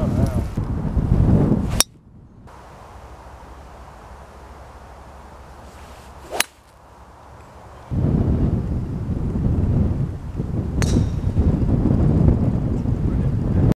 What the?